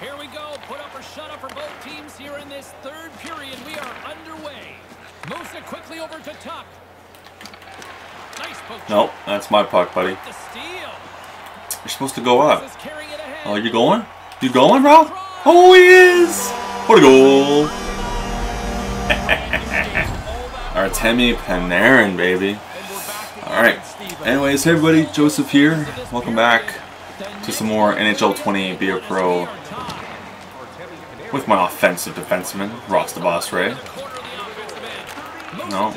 Here we go. Put up or shut up for both teams here in this third period. We are underway. Moves it quickly over to Tuck. Nice. Nope, that's my puck, buddy. You're supposed to go up. Is carrying it ahead. Oh, you going? You going, bro? Oh, he is! What a goal! Artemi Panarin, baby. Alright. Anyways, hey everybody, Joseph here. Welcome back to some more NHL 20 Be a Pro with my offensive defenseman, Ross the Boss Ray. No.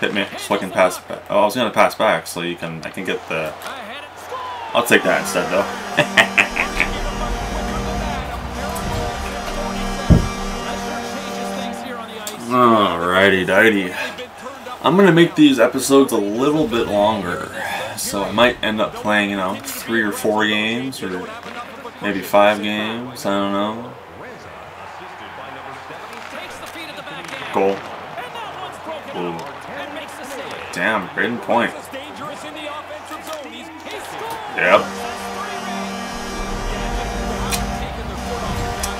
Hit me so I can pass back. Oh, I was gonna pass back so you can I can get the I'll take that instead though. Alrighty, dighty. I'm gonna make these episodes a little bit longer, so I might end up playing, you know, three or four games, or maybe five games. I don't know. Goal. Ooh. Damn, Brayden Point. Yep.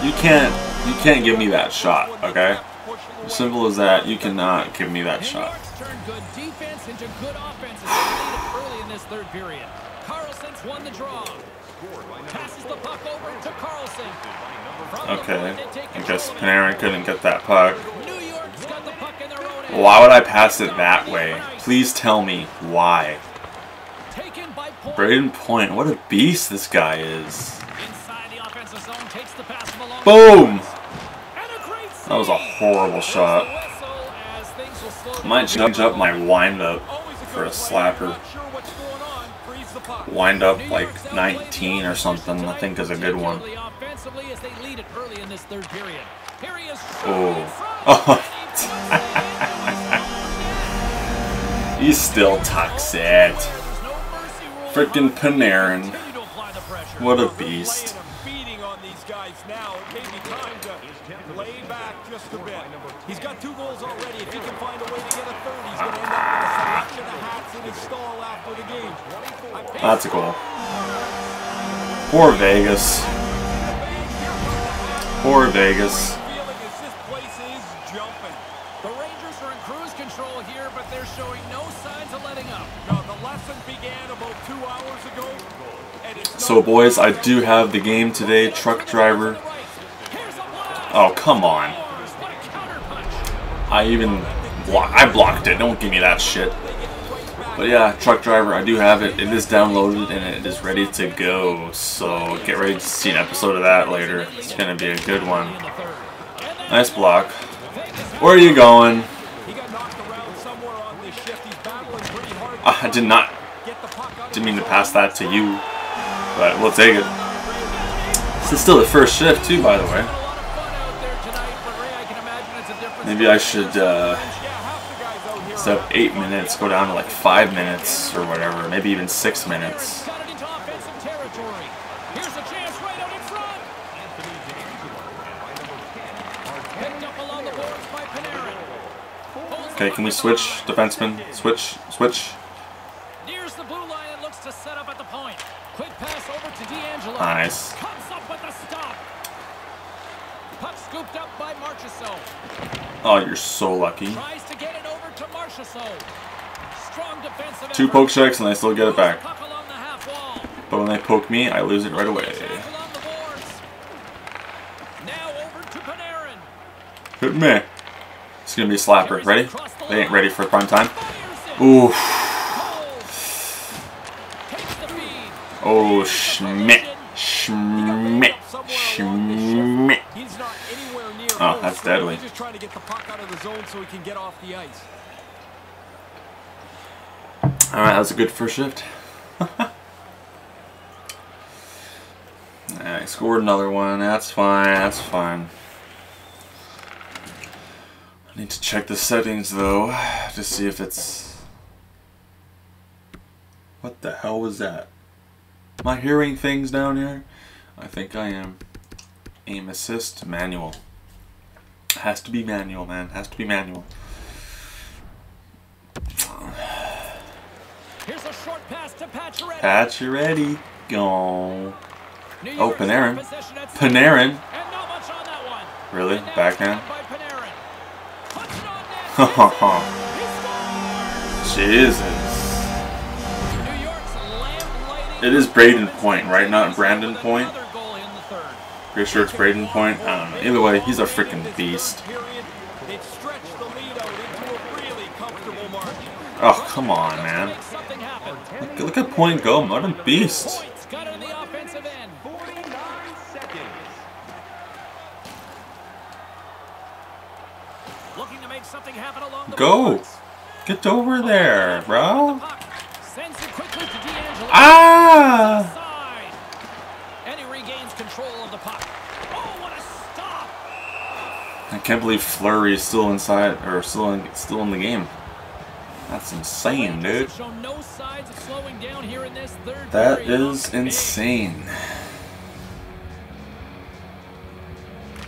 You can't, you can't give me that shot, okay? Simple as that, you cannot give me that shot. Turn good defense into good offense as they lead it early in this third period. Carlson's won the draw. Passes the puck over to Carlson. Okay, point, they take I guess. Panarin couldn't get that puck. New York's got the puck in their own end. Why would I pass it that way? Please tell me why. Brayden Point, what a beast this guy is. Inside the offensive zone, takes the pass from along Boom! And a great That was a horrible shot. whistle as things will. Might change up my windup for a slapper. Wind up like 19 or something, I think is a good one. Offensively as they lead it early in this third period. Here he is. Oh. He still it. Frickin' Panarin. What a beast. Laying a beating on these guys now. It may be time to lay back just a bit. He's got two goals already. If he can find a way to get a third, he's going to end up with a selection of hats in his stall after the game. I- That's a goal. Poor Vegas. Poor Vegas. feeling is this place is jumping. The Rangers are in cruise control here, but they're showing no signs of letting up. The lesson began about two hours ago, So boys, I do have the game today, truck driver. Here's a blast. Oh, come on. What a counterpunch. I even blo- I blocked it. Don't give me that shit. But yeah, truck driver, I do have it. It is downloaded and it is ready to go. So get ready to see an episode of that later. It's gonna be a good one. Nice block. Where are you going? Ah, I did not. Didn't mean to pass that to you, but we'll take it. This is still the first shift too, by the way. Maybe I should, uh, guys out here instead of eight minutes, go down to like five minutes or whatever. Maybe even six minutes. Got it into offensive territory. Here's a chance right out in front. Picked up along the boards by Panarin. Okay, can we switch defenseman? Switch, switch. Nears the blue line and looks to set up at the point. Quick pass over to DeAngelo. Nice. Comes up with a stop. Puck scooped up by Marchessault. Oh, you're so lucky. Two poke checks and I still get it back. Puck along the half wall. But when they poke me, I lose it right away. Check along the boards. Now over to Panarin. Hit me. It's gonna be a slapper. Ready? They ain't ready for prime time. Fires it. Ooh. Takes the feed. Oh, Schmidt. Schmidt. Schmidt. He's not anywhere near Oh, that's deadly. He's just trying to get the puck out of the zone so he can get off the ice. Alright, that was a good first shift. I scored another one. That's fine. That's fine. I need to check the settings though to see if it's. What the hell was that? Am I hearing things down here? I think I am. Aim assist manual. Has to be manual, man. Has to be manual. Here's a short pass to Pacioretty. Patch, you ready? Go. New Oh, York's Panarin. got possession at center. Panarin. And not much on that one. Really? And now Backhand? by Oh, Panarin. Puts it on net. He scores! Jesus. New York's lamplighting It is Brayden Point, right? Not Brandon Point? Another goal in the third. Pretty sure it's Brayden Point. I don't know. Either way, he's a freaking beast. Period. They've stretched the lead out into a really comfortable margin. Oh, come on, man. Look, at Point go. modern beast. Points got it in the offensive end. 49 seconds. Looking to make something happen along the Go. Get over there, bro. Ah! I can't believe Fleury is still inside, or still in, still in the game. That's insane, dude. Have shown no signs of slowing down here in this third That is insane.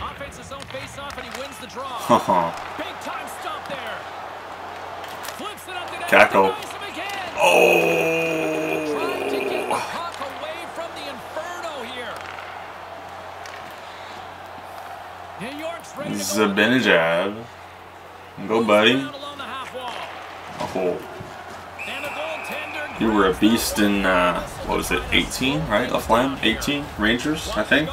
Offense his own face-off, and he wins the draw. Big time stop there. Flips it up to. Cackle. Denies. Oh. Trying to get the Oh! puck away from the Inferno here. New York's ready to go. Zibanejad. Go, buddy. around along the half wall. Oh, And the goaltender you were a beast in, uh, what was it, 18, this right? Laflamme? 18? Rangers, I think?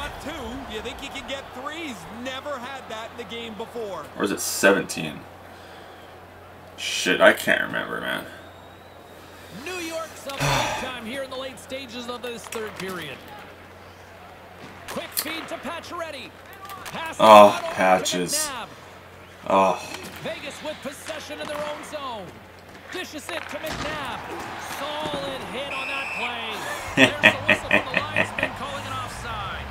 You think he can get three? Never had that in the game before. Or is it 17? Shit, I can't remember, man. New York's up time here in the late stages of this third period. Quick feed to Pacioretty. Pass Oh, out over to Patches. Oh, Vegas with possession in their own zone. Dishes it to McNabb. Solid hit on that play. There's the whistle from the linesman calling an offside.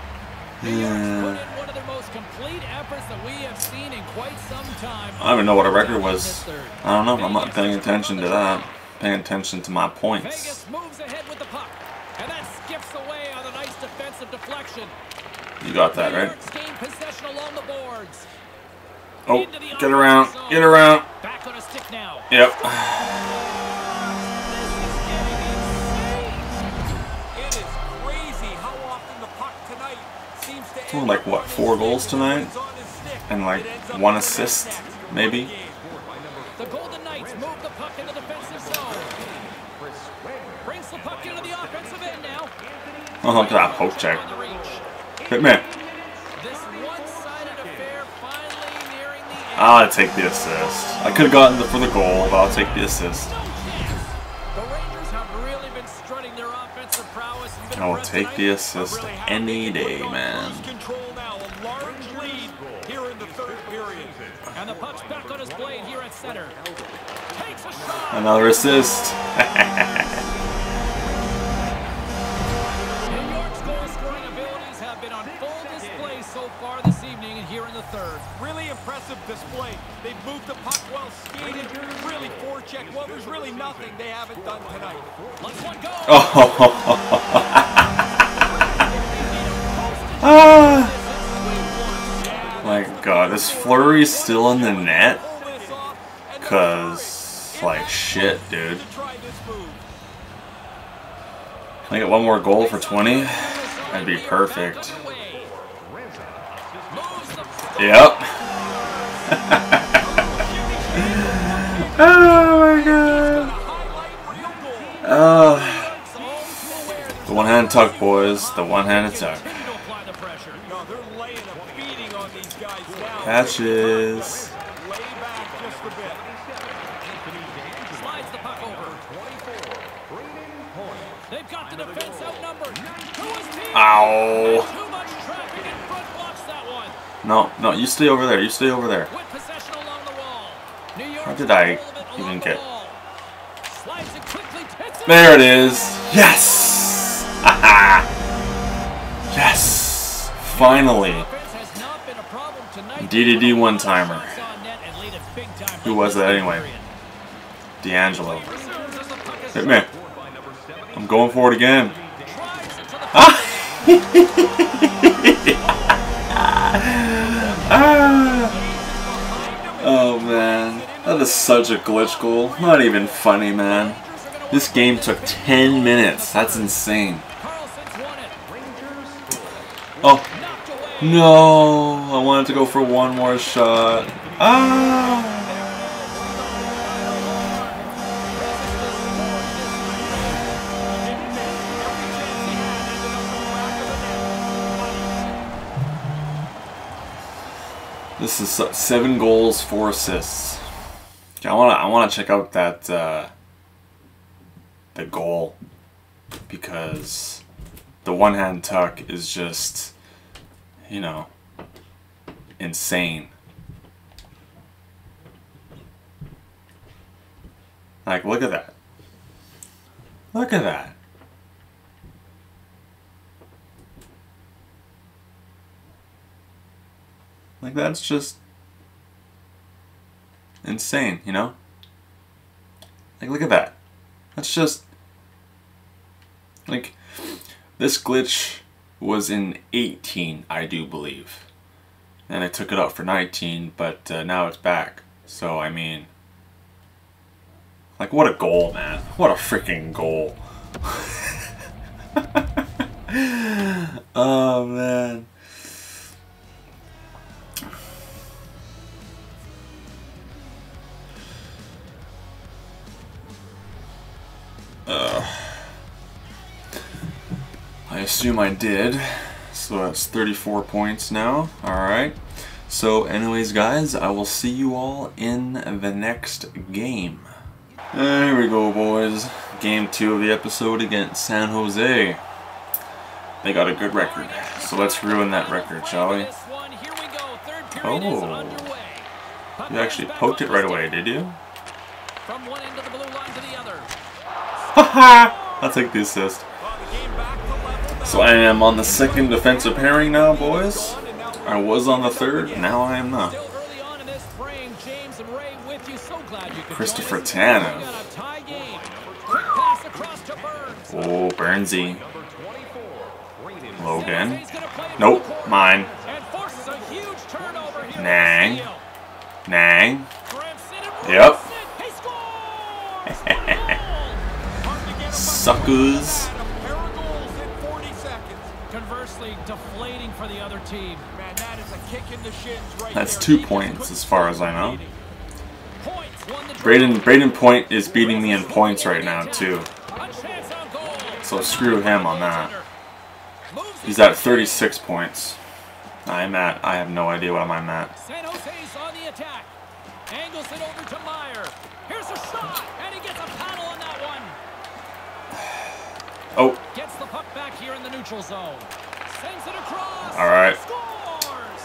New York's put in one of their most complete efforts that we have seen in quite some time. I don't even know what a record was. I don't know. I'm not paying attention to that. Paying attention to my points. Vegas moves ahead with the puck. And that skips away on a nice defensive deflection. You got that, right? York's gained possession along the boards. Oh, get around. Get around. Back on a stick now. Yep. This is getting insane. It is crazy how often the puck tonight seems to Only end like, what, four goals tonight? it's on his stick, And, like, it ends up one assist, maybe? the game. The Golden Knights move the puck in the defensive zone. Brings the puck into the offensive end now. Oh, look at that poke check. On the reach. Hit me. This one-sided affair finally nearing the end. I'll take the assist. I could have gotten the, for the goal, but I'll take the assist. No chance. The Rangers have really been strutting their there's really nothing they haven't done tonight. Let's one go. Oh, ah. My god, is Fleury still in the net? Cause, like, shit, dude. Can I get one more goal for 20? That'd be perfect. Yep. oh Oh, the one-hand tuck, boys. The one-handed tuck. No, they're laying a beating on these guys. Catches. Ow. No, no, you stay over there. You stay over there. How did I even get- wall. Slides it quickly. hits it. There it is. Yes. Yes. Finally. Offense has not been a problem tonight. DDD one-timer. Shots on net and lead it big time Who was that anyway? DeAngelo. Reserves as the puck is Hit me. I'm going for it again. Drives it to the Ah. Ah. Oh man, that is such a glitch goal. Not even funny, man. This game took 10 minutes. That's insane. Oh, no. I wanted to go for one more shot. Ah. This is seven goals, four assists. I wanna, I wanna check out that uh, the goal because the one hand tuck is just, you know, insane. Like, look at that. Look at that. Like, that's just insane, you know? Like, look at that. That's just. Like, this glitch was in 18, I do believe. And I took it out for 19, but uh, now it's back. So, I mean. Like, what a goal, man. What a freaking goal. oh, man. I assume I did. So that's 34 points now. Alright. So anyways guys, I will see you all in the next game. There we go boys. Game 2 of the episode against San Jose. They got a good record. So let's ruin that record, shall we? This one, here we go. Third period is Oh. You actually poked it right away, did you? From one end of the blue line to the other. Haha! I'll take the assist. So I am on the second defensive pairing now, boys. I was on the third, now I am not. Christopher Burns. Oh, Burnsy. Logan. Nope, mine. Nang. Nang. Yep. Wilson. Conversely, deflating for the other team. Man, that is a kick in the shins right That's there. two points as far as I know. beating. Points won the draw. Brayden Brayden Point is beating me in points right now too. A chance on goal. So screw him on that. He's at 36 points. I'm at I have no idea what I'm at. San Jose's on the attack. Angles it over to Meier. Here's a shot, and he gets a paddle on that one. Oh, Gets the puck back here in the neutral zone. Sends it across. All right. Scores.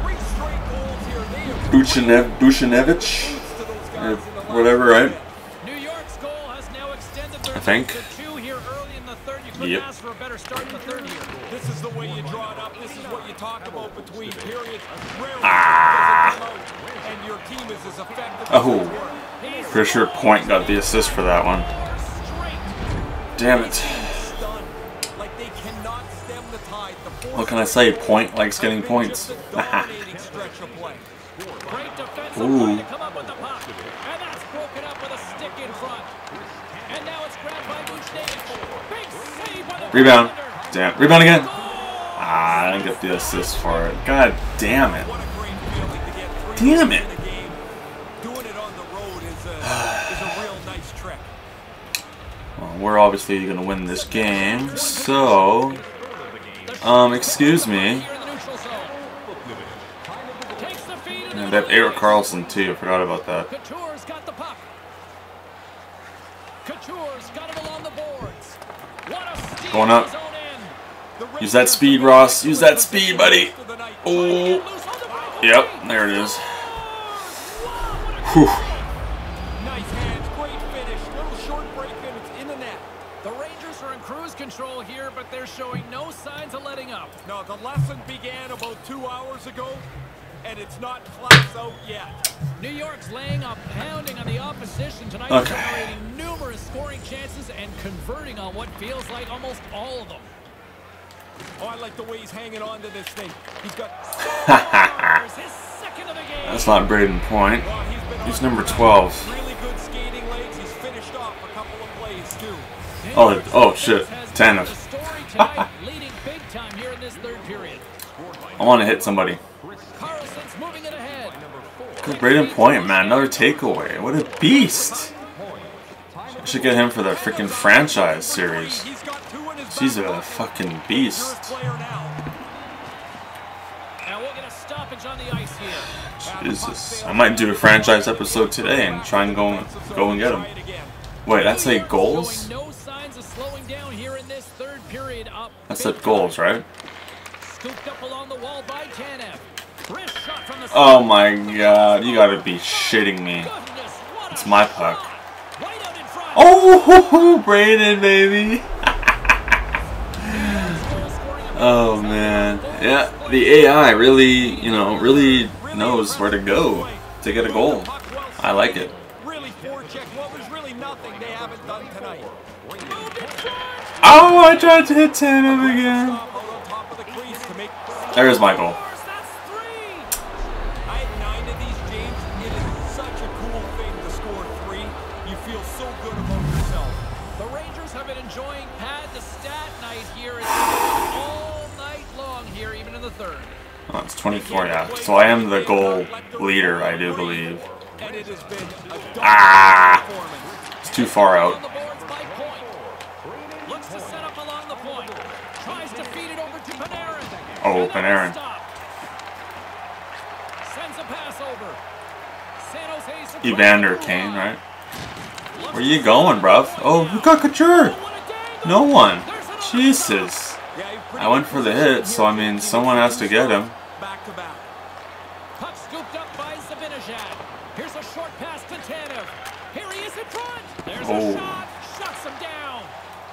Three straight goals here. They have Buchanev Buchnevich, boots to those or guys in the last whatever, right? New York's goal has now extended their I think. two here early in the third. You couldn't Yep. ask for a better start in the third here. This is the way you draw it up. This is what you talk about between periods. Rarely Ah. does it come out, and your team is as effective Oh. as they were. He's Pretty sure Point got the assist for that one. Damn it. What can I say? Point likes getting points. just a dominating stretch of play. Great defensive Ooh. play to come up with the puck. And that's broken up with a stick in front. And now it's grabbed by Buchnevich. Big save by the Rebound. Damn. Rebound again. Ah, I didn't get the assist for it. God damn it. What a great feeling to get three Damn it. in a game. Doing it on the road is a real nice trick. Well, we're obviously gonna win this game, so um, excuse me. Here in the neutral zone. Takes the feed into And have. Erik Karlsson too. I forgot about that. Couture's got the puck. Couture's got it along the boards. What a steal Going up. in his own end. The Use that speed, Ross. Use that speed, buddy. most of the night. Oh. Loose on the breakaway. Yep, there it is. Wow, what a Whew. And it's not flat out yet. New York's laying a pounding on the opposition tonight, Okay. generating numerous scoring chances and converting on what feels like almost all of them. Oh, I like the way he's hanging on to this thing. He's got. There's his second of the game. That's not Brayden Point. Well, he's He's number 12. Really good skating legs. He's finished off a couple of plays too. Oh, oh, shit. Has been Tanev. the story tonight, leading big time here in this third period. I want to hit somebody. Good Brayden Point, man. Another takeaway. What a beast. I should get him for the freaking franchise series. He's a fucking beast. And. Jesus. I might do a franchise episode today and try and go, go and get him. Wait, that's York's goals? That's goals, right? Oh my god, you gotta be shitting me. It's my puck. Oh, ho, ho, Brayden, baby. Oh man, yeah, the AI really, you know, really knows where to go to get a goal. I like it. Oh, I tried to hit Tanev again. There's my goal. 24, yeah. So I am the goal leader, I do believe. Ah. It's too far out. Oh, Panarin. Evander Kane, right? Where you going, bruv? Oh, who got Couture? No one. Jesus. I went for the hit, so I mean, someone has to get him. To back. Puck scooped up by Zibanejad. Here's a short pass to Tanev. Here he is in front. There's Oh. a shot. Shuts him down.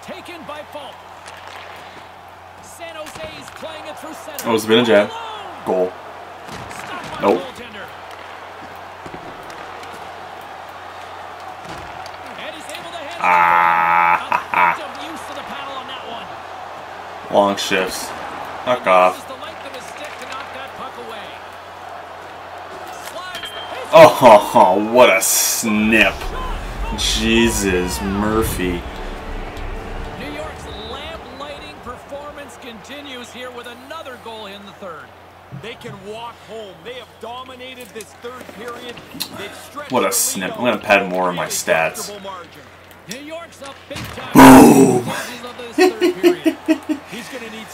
Taken by Fulp. San Jose's playing it through center. Oh, Zibanejad. Goal. By Nope. goaltender. And he's able to hit. Ah, Effective use of the paddle on that one. long shifts. Fuck off. Uses the length of his stick to knock that puck away. Slides. Hits Oh, what a snip. Jesus, Murphy. New York's lamp lighting performance continues here with another goal in the third. They can walk home. They have dominated this third period. What a snip. I'm gonna pad more of my stats. New York's up big time. Boom.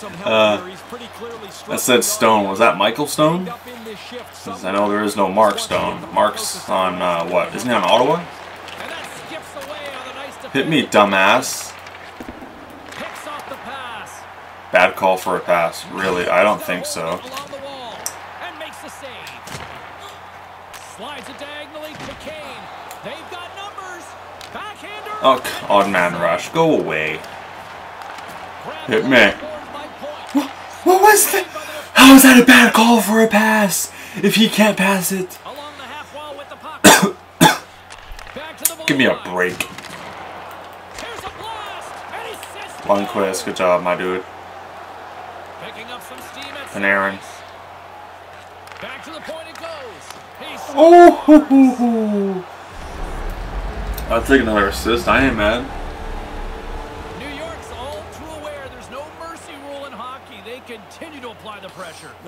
Uh, here. He's pretty clearly That said Stone. Was that Michael Stone? Up in this shift 'Cause I know there is no Mark Stone. Mark's on, uh, what? Isn't he on Ottawa? And that skips away on the nice Hit me, dumbass. Picks off the pass. Bad call for a pass. Really? I don't think so. Along the wall and makes the save. Slides it diagonally to Kane. They've got numbers. Backhander. Oh, odd man rush. Go away. Hit me. the boards by Point. What was that? How is that a bad call for a pass? If he can't pass it. Along the half wall with the puck. Back to the Give me a break. Here's a blast, and he sets the Lundqvist, good job, my dude. Picking up some steam at Panarin. Back to the point it goes. Oh. I'll take another assist. I ain't mad.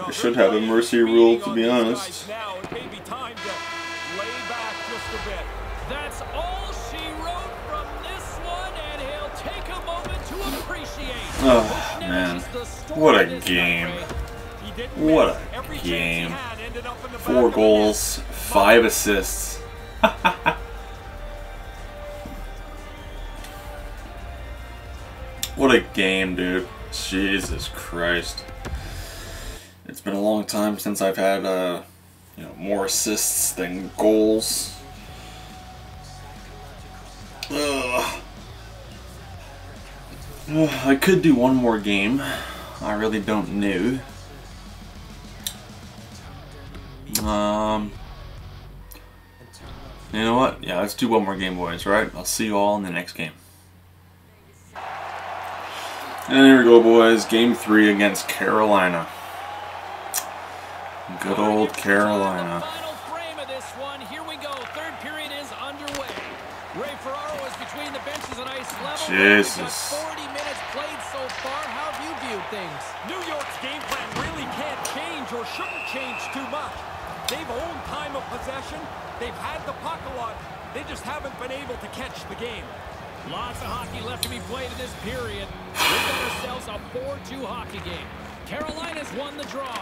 Pressure. No, They they're should have a mercy rule, to be honest. Now it may be time to lay back just a bit. That's all she wrote from this one, and he'll take a moment to appreciate. Oh, man. is the story What a game. night, Ray. He didn't What a game. he had ended up in the back Four goals, five assists. what a game, dude. Jesus Christ. It's been a long time since I've had uh, you know, more assists than goals. Ugh. I could do one more game. I really don't know. Um, you know what? Yeah, let's do one more game, boys. Right? I'll see you all in the next game. And here we go, boys. Game three against Carolina. Good old Carolina. frame of this one. Here we go. Third period is underway. Ray Ferraro is between the benches at ice level. Jesus. 40 minutes played so far, how have you viewed things? New York's game plan really can't change or shouldn't change too much. They've owned time of possession. They've had the puck a lot. They just haven't been able to catch the game. Lots of hockey left to be played in this period. We've got ourselves a 4-2 hockey game. Carolina's won the draw.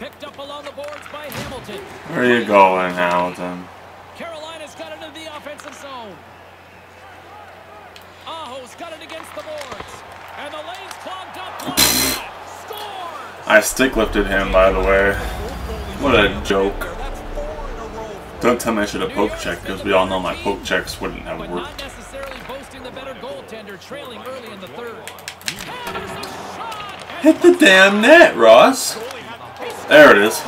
Picked up along the boards by Hamilton. Where are you going, Hamilton? Carolina's got it into the offensive zone. Aho's got it against the boards. And the lane's clogged up. Scores! I stick lifted him, by the way. What a joke. That's four in a row. Don't tell me I should have poke checked, because we all know my poke checks wouldn't have worked. not necessarily boasting the better goaltender, trailing early in the third. Hammers a shot! And Hit the damn net, Ross. There it is.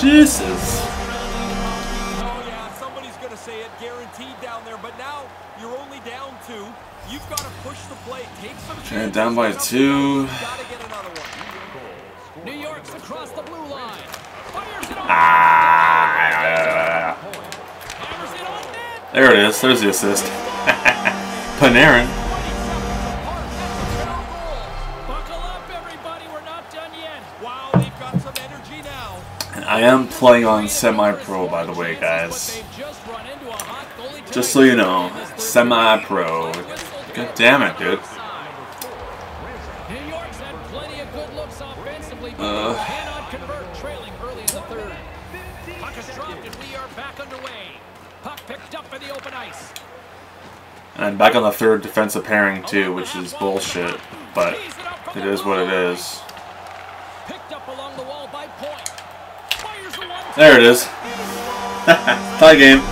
Jesus. Oh yeah, somebody's gonna say it guaranteed down there, but now you're only down two. You've got to push the play, take some. And down by get up the two. You've got to get another one. New York's across the blue line. Fires it on. Ah. Hammers it on net. There it is. There's the assist. Panarin. I am playing on semi-pro, by the way, guys. Just so you know, semi-pro. God damn it, dude. New York's had plenty of good looks offensively, but Uh. they cannot convert, trailing early in the third. Puck is dropped, and we are back underway. Puck picked up in the open ice. And back on the third defensive pairing, too, which is bullshit. But it is what it is. Picked up along the wall by Point. Fires the one. There it is. Tie game.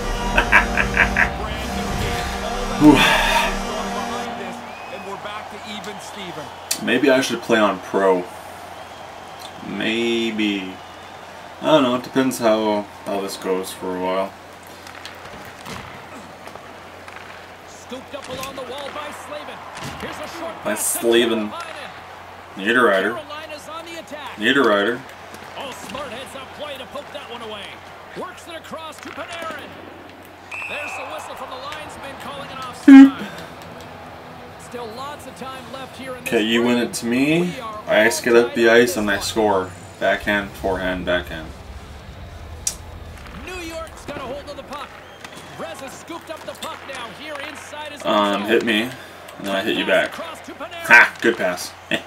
Whew. Behind this, and we're back to even Steven. Maybe I should play on pro. Maybe. I don't know. It depends how how this goes for a while. Scooped up along the wall by Slavin. Here's a short By Slavin. Carolina. Need a rider. Carolina's on the attack. Need a rider. Oh, smart heads up play to poke that one away. Works it across to Panarin. There's the whistle from the linesman calling it offside. Still lots of time left here Okay, you win it to me. I skid up the ice and I score. Backhand, forehand, backhand. New York's got a hold of the puck. Rez has scooped up the puck now here inside his Um, hit me, and then I hit you back. Across to Panarin. Ha! Good pass. Retz's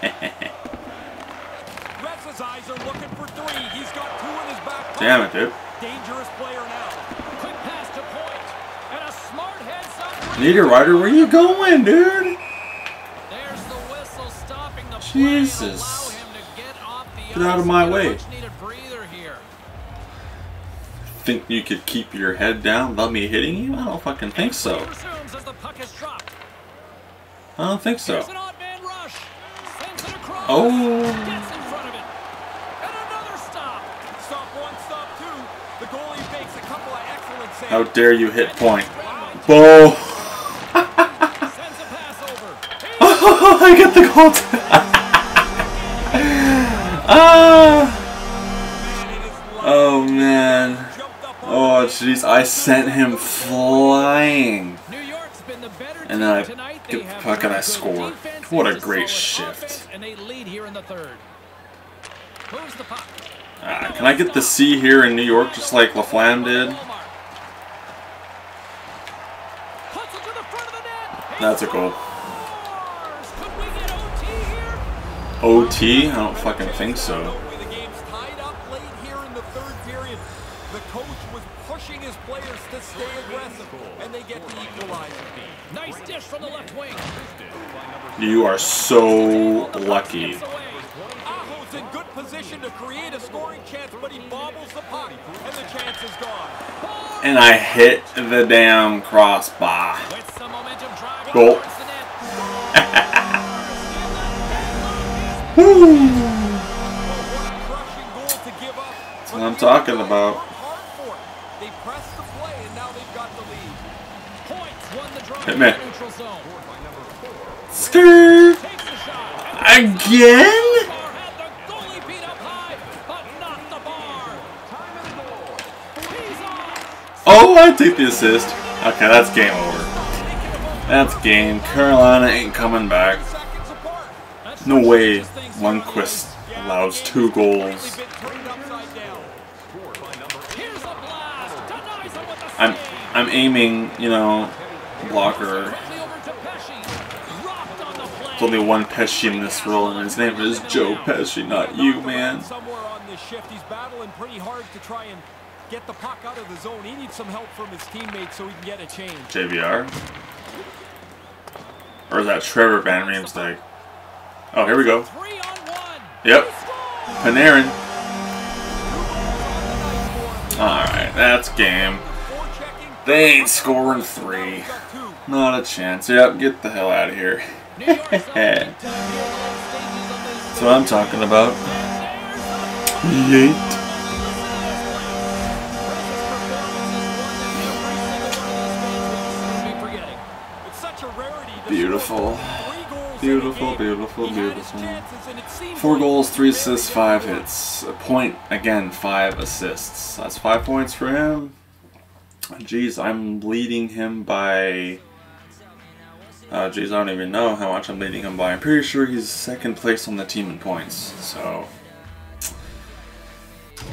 eyes are looking for three. He's got two in his back pocket. Damn it, dude. Dangerous player now. Quick pass to Point. And a smart heads up. A rider? Where you going, dude? There's the whistle stopping the Jesus. play. Allow him to get off the Get out of my and get a way. much-needed breather here. Think you could keep your head down without me hitting you? I don't fucking think so. Resumes as the puck is dropped. I don't think so. Here's an odd man rush. Sends it across. Oh. Gets in front of it. And another stop. Stop one, stop two. The goalie makes a couple of excellent saves. How dare you hit point? Bo! I get the goal. ah! Oh man. Oh jeez, I sent him flying. And then I get the puck and I score. What a great shift. Ah, can I get the C here in New York just like LaFlamme did? Puts it to the front of the net. He That's a goal. scores! Could we get OT? I don't fucking think so. The game's tied up late here in the third period, the coach was pushing his players to stay aggressive, and they get the equalizer. Nice dish from the left wing. You are so lucky. Aho's in good position to create a scoring chance, but he bobbles the puck, and the chance is gone. And I hit the damn crossbar. Goal. towards the net. Woo! What a crushing goal to give up. That's what I'm talking about. Hard for it. They pressed the play, and now they've got the lead. Points won the draw Hit in me. the neutral zone. Skirt! Takes the shot. and Again? Bar had the goalie beat up high, but not the bar. He's off. Oh, I take the assist. Okay, that's game over. That's game. Carolina ain't coming back. Seconds apart. That No way Lundqvist allows two goals. been turned upside down. Here's a blast. Denies him with the I'm. I'm aiming, you know, blocker. Quickly over to Pesci. Dropped on the play. There's only one Pesci in this role, and his name is Joe Pesci, not you, man. Somewhere on this shift, he's battling pretty hard to try and get the puck out of the zone. He needs some help from his teammates so he can get a change. JVR? Or is that Trevor Van Riemsdyk? Oh, here we go. Yep. Panarin. Alright, that's game. They ain't scoring three. Not a chance. Yep, get the hell out of here. That's what I'm talking about. Yeet. Beautiful. Beautiful, beautiful, beautiful. Four goals, three assists, five hits. A point, again, five assists. That's five points for him. Jeez, I'm leading him by. Uh, geez, I don't even know how much I'm leading him by. I'm pretty sure he's second place on the team in points. So.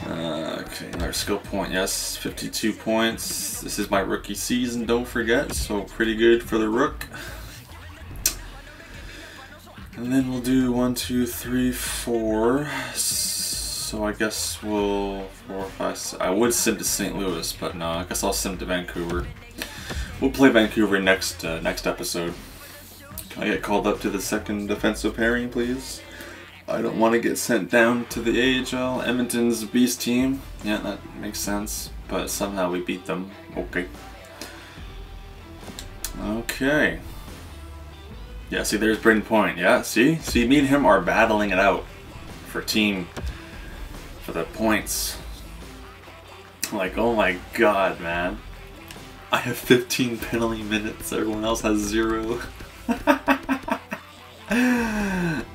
Uh, okay, another skill point. Yes, 52 points. This is my rookie season, don't forget. So, pretty good for the rook. And then we'll do one, two, three, four. So I guess we'll four, five. I would sim to St. Louis, but no, I guess I'll sim to Vancouver. We'll play Vancouver next uh, next episode. Can I get called up to the second defensive pairing, please? I don't want to get sent down to the AHL. Edmonton's beast team. Yeah, that makes sense. But somehow we beat them. Okay. Okay. Yeah, see, there's Brayden Point. Yeah, see? See, me and him are battling it out for team, for the points. Like, oh my god, man. I have 15 penalty minutes, everyone else has zero. oh,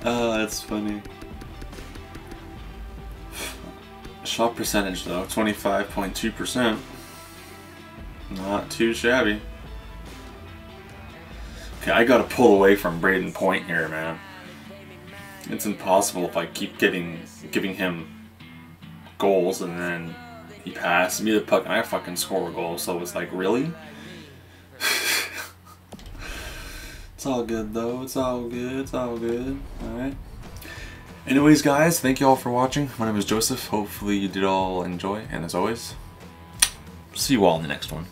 that's funny. Shot percentage, though, 25.2%. Not too shabby. Okay, I gotta pull away from Brayden Point here, man. It's impossible if I keep getting giving him goals and then he passes me the puck and I fucking score a goal. So it's like, really? it's all good though. It's all good. It's all good. Alright. Anyways, guys, thank you all for watching. My name is Joseph. Hopefully you did all enjoy. And as always, see you all in the next one.